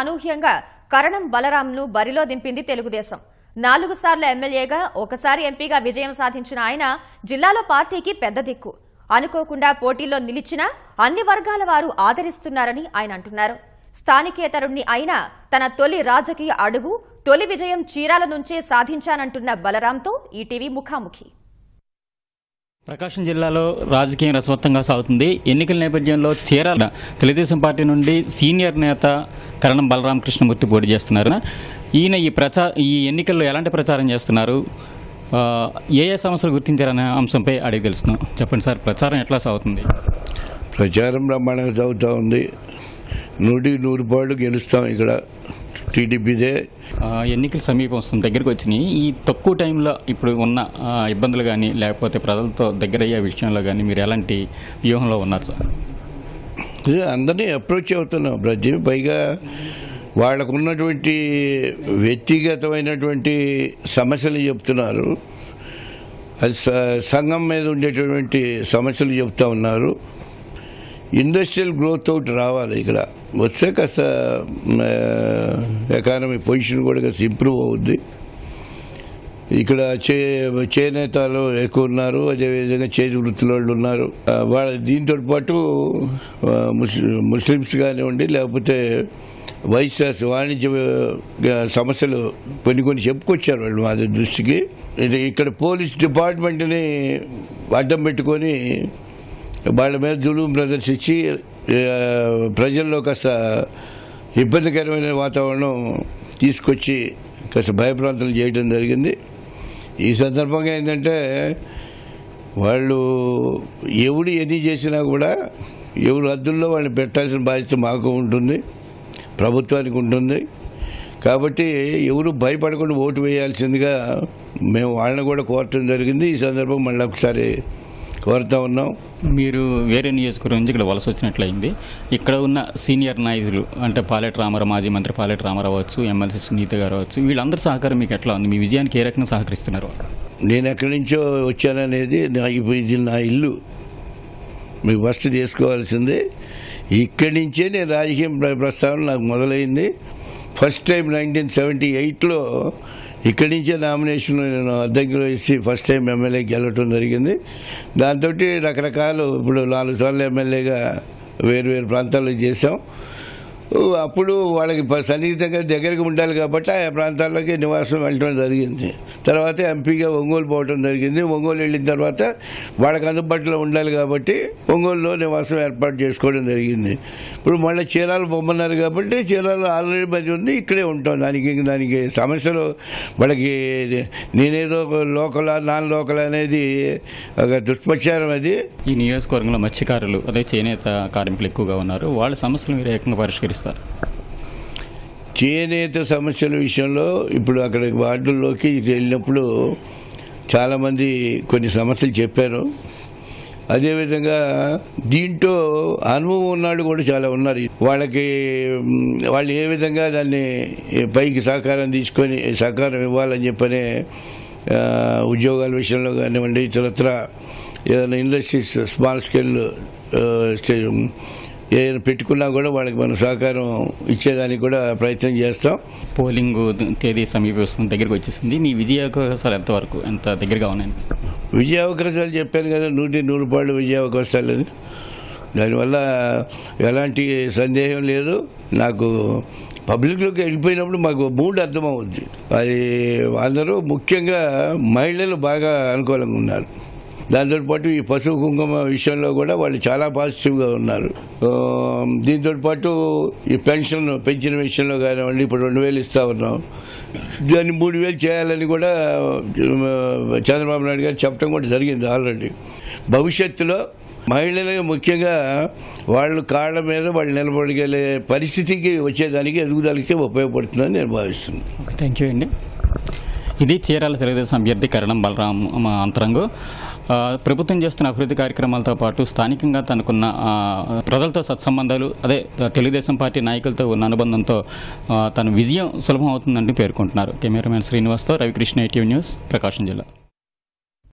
అనూహ్యంగా కరణం బలరాంను బరిలో దింపింది తెలుగుదేశం. నాలుగు సార్లు ఎమ్మెల్యేగా ఒకసారి ఎంపీగా విజయం సాధించిన ఆయన జిల్లాలో పార్టీకి పెద్ద దిక్కు. అనుకోకుండా పోటీలో నిలిచినా అన్ని వర్గాల వారు ఆదరిస్తున్నారని ఆయన అంటున్నారు. స్థానికేతరుణ్ణి అయినా తన తొలి రాజకీయ అడుగు తొలి విజయం చీరాల నుంచే సాధించానంటున్న బలరాంతో ఈటీవీ ముఖాముఖి. ప్రకాశం జిల్లాలో రాజకీయం రసవత్తంగా సాగుతుంది. ఎన్నికల నేపథ్యంలో చీరాల తెలుగుదేశం పార్టీ నుండి సీనియర్ నేత కరణం బలరామకృష్ణమూర్తి పోటీ చేస్తున్నారు. ఈయన ఈ ప్రచా ఈ ఎన్నికల్లో ఎలాంటి ప్రచారం చేస్తున్నారు? ఏ ఏ సమస్యలు గుర్తించారనే అంశంపై అడిగి తెలుస్తున్నాం చెప్పండి సార్ ప్రచారం ఎట్లా సాగుతుంది? ప్రచారం బ్రహ్మాండంగా సాగుతూ ఉంది. నూటికి నూరు పాళ్ళు గెలుస్తాం ఇక్కడ. టీడీపీదే ఎన్నికల సమీపం వస్తుంది దగ్గరికి వచ్చినాయి. ఈ తక్కువ టైంలో ఇప్పుడు ఉన్న ఇబ్బందులు కానీ లేకపోతే ప్రజలతో దగ్గరయ్యే విషయంలో కానీ మీరు ఎలాంటి వ్యూహంలో ఉన్నారు సార్? అందరినీ అప్రోచ్ అవుతున్నాం. ప్రతి పైగా వాళ్ళకు ఉన్నటువంటి వ్యక్తిగతమైనటువంటి సమస్యలు చెప్తున్నారు. అది సంఘం మీద ఉండేటటువంటి సమస్యలు చెప్తా ఉన్నారు. ఇండస్ట్రియల్ గ్రోత్ ఒకటి రావాలి ఇక్కడ. వస్తే కాస్త ఎకానమీ పొజిషన్ కూడా కాస్త ఇంప్రూవ్ అవుద్ది. ఇక్కడ చే చేనేతలు ఎక్కువ ఉన్నారు అదేవిధంగా చేతి వృత్తుల వాళ్ళు ఉన్నారు. వాళ్ళ దీంతో పాటు ముస్లిమ్స్ కానివ్వండి లేకపోతే వైశ్యాస్ వాణిజ్య సమస్యలు కొన్ని కొన్ని చెప్పుకొచ్చారు వాళ్ళు మా దృష్టికి. ఇది ఇక్కడ పోలీస్ డిపార్ట్మెంట్ని అడ్డం పెట్టుకొని వాళ్ళ మీద జులుం ప్రదర్శించి ప్రజల్లో కాస్త ఇబ్బందికరమైన వాతావరణం తీసుకొచ్చి కాస్త భయప్రాంతం చేయడం జరిగింది. ఈ సందర్భంగా ఏంటంటే వాళ్ళు ఎవడు ఎన్ని చేసినా కూడా ఎవరు హద్దుల్లో వాళ్ళని పెట్టాల్సిన బాధ్యత మాకు ఉంటుంది ప్రభుత్వానికి ఉంటుంది. కాబట్టి ఎవరు భయపడకుండా ఓటు వేయాల్సిందిగా మేము వాళ్ళని కూడా కోరటం జరిగింది. ఈ సందర్భం మళ్ళీ ఒకసారి కోరుతా ఉన్నాం. మీరు వేరే నియోజకవర్గం నుంచి ఇక్కడ వలస వచ్చినట్లయింది. ఇక్కడ ఉన్న సీనియర్ నాయకులు అంటే పాలెట్ రామారావు మాజీ మంత్రి పాలెట్ రామారావు అవచ్చు ఎమ్మెల్సీ సునీత గారు అవచ్చు వీళ్ళందరి సహకారం మీకు ఎట్లా ఉంది? మీ విజయానికి ఏ రకంగా సహకరిస్తున్నారు? నేను ఎక్కడి నుంచో వచ్చాననేది నా ఇది నా ఇల్లు. మీకు ఫస్ట్ చేసుకోవాల్సిందే ఇక్కడి నుంచే నేను రాజకీయ ప్ర- ప్రస్తావన నాకు మొదలైంది. ఫస్ట్ టైం నైన్టీన్ సెవెంటీ ఎయిట్లో ఇక్కడి నుంచే నామినేషన్ నేను అద్దెంకిలో ఇచ్చి ఫస్ట్ టైం ఎమ్మెల్యే గెలవటం జరిగింది. దాంతో రకరకాలు ఇప్పుడు నాలుగు సార్లు ఎమ్మెల్యేగా వేరు వేరు ప్రాంతాల్లో చేసాం అప్పుడు వాళ్ళకి సన్నిహితంగా దగ్గరికి ఉండాలి కాబట్టి ఆ ప్రాంతాల్లోకి నివాసం వెళ్ళడం జరిగింది. తర్వాత ఎంపీగా ఒంగోలు పోవడం జరిగింది. ఒంగోలు వెళ్ళిన తర్వాత వాళ్ళకి అందుబాటులో ఉండాలి కాబట్టి ఒంగోలులో నివాసం ఏర్పాటు చేసుకోవడం జరిగింది. ఇప్పుడు మళ్ళీ చీరాలు పొమ్మన్నారు కాబట్టి చీరాలు ఆల్రెడీ మంది ఉంది ఇక్కడే ఉంటాం. దానికి దానికి సమస్యలు వాళ్ళకి నేనేదో లోకల్ నాన్ లోకల్ అనేది ఒక దుష్ప్రచారం అది. ఈ నియోజకవర్గంలో మత్స్యకారులు అదే చేనేత కార్మికులు ఎక్కువగా ఉన్నారు. వాళ్ళ సమస్యలు మీరు ఏకంగా పరిష్కరిస్తారు? పరిష్కరిస్తారు చేనేత సమస్యల విషయంలో ఇప్పుడు అక్కడ వార్డుల్లోకి వెళ్ళినప్పుడు చాలామంది కొన్ని సమస్యలు చెప్పారు. అదేవిధంగా దీంట్లో అనుభవం ఉన్నాడు కూడా చాలా ఉన్నారు. వాళ్ళకి వాళ్ళు ఏ విధంగా దాన్ని పైకి సహకారం తీసుకొని సహకారం ఇవ్వాలని చెప్పనే ఉద్యోగాల విషయంలో కానివ్వండి ఇతరత్ర ఏదైనా ఇండస్ట్రీస్ స్మాల్ స్కేల్ స్టే- ఏదైనా పెట్టుకున్నా కూడా వాళ్ళకి మనం సహకారం ఇచ్చేదానికి కూడా ప్రయత్నం చేస్తాం. పోలింగ్ తేదీ సమీపిస్తుంది దగ్గరికి వచ్చేసింది. మీ విజయ అవకాశాలు ఎంతవరకు? ఎంత దగ్గరగా ఉన్నాయనిపిస్తుంది విజయ అవకాశాలు చెప్పాను కదా నూటి నూరు పాళ్ళు విజయ అవకాశాలని. దానివల్ల ఎలాంటి సందేహం లేదు. నాకు పబ్లిక్లోకి వెళ్ళిపోయినప్పుడు మాకు మూడు అర్థమవుద్ది. అది అందరూ ముఖ్యంగా మహిళలు బాగా అనుకూలంగా ఉన్నారు. దాంతో పాటు ఈ పశువు కుంకుమ విషయంలో కూడా వాళ్ళు చాలా పాజిటివ్గా ఉన్నారు. దీంతో పాటు ఈ పెన్షన్ పెంచిన విషయంలో కానివ్వండి ఇప్పుడు రెండు వేలు ఇస్తా ఉన్నాం. దాన్ని మూడు వేలు చేయాలని కూడా చంద్రబాబు నాయుడు గారు చెప్పడం కూడా జరిగింది ఆల్రెడీ. భవిష్యత్తులో మహిళలకు ముఖ్యంగా వాళ్ళు కాళ్ళ మీద వాళ్ళు నిలబడగలే పరిస్థితికి వచ్చేదానికి ఎదుగుదలకి ఉపయోగపడుతుందని నేను భావిస్తున్నాను. థ్యాంక్ యూ అండి. ఇది చీరాల తెలుగుదేశం అభ్యర్థి కరణం బలరాం మా అంతరంగు. ప్రభుత్వం చేస్తున్న అభివృద్ధి కార్యక్రమాలతో పాటు స్థానికంగా తనకున్న ప్రజలతో సత్సంబంధాలు అదే తెలుగుదేశం పార్టీ నాయకులతో ఉన్న అనుబంధంతో తన విజయం సులభం అవుతుందని పేర్కొంటున్నారు. కెమెరామెన్ శ్రీనివాస్తో రవికృష్ణ ఐటీవీ న్యూస్ ప్రకాశం జిల్లా.